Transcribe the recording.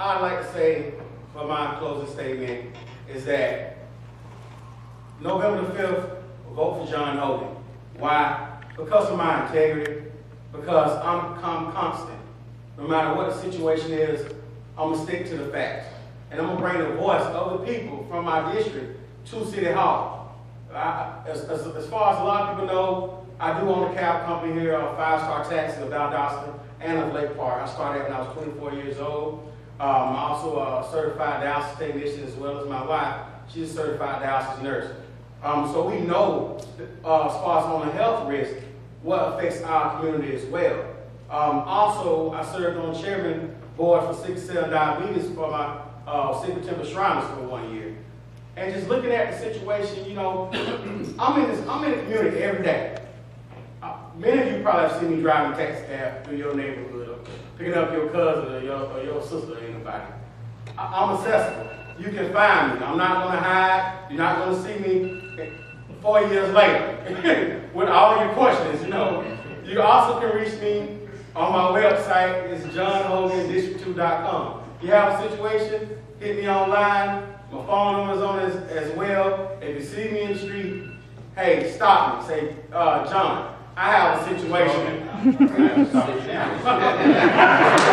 I'd like to say for my closing statement is that November the fifth, vote for John Hogan. Why? Because of my integrity, because I'm, I'm constant. No matter what the situation is, I'm gonna stick to the facts. And I'm gonna bring the voice of the people from my district to City Hall. I, as, as, as far as a lot of people know, I do own a cab company here, a five-star taxi of Valdosta and of Lake Park. I started when I was 24 years old. Um, I'm also a certified dialysis technician as well as my wife. She's a certified dialysis nurse. Um, so we know, uh, as far as on the health risk, what affects our community as well. Um, also, I served on chairman board for sickle cell diabetes for my uh, Sickle Temple for one year. And just looking at the situation, you know, I'm in this, I'm in the community every day. Uh, many of you probably have seen me driving taxi cab through your neighborhood, or picking up your cousin or your, or your sister or anybody. I, I'm accessible. You can find me. I'm not gonna hide. You're not gonna see me four years later with all your questions, you know. You also can reach me on my website. It's johnhogandistrict2.com. If you have a situation, hit me online. My phone number is on as, as well. If you see me in the street, hey, stop me. Say, uh, John, I have a situation.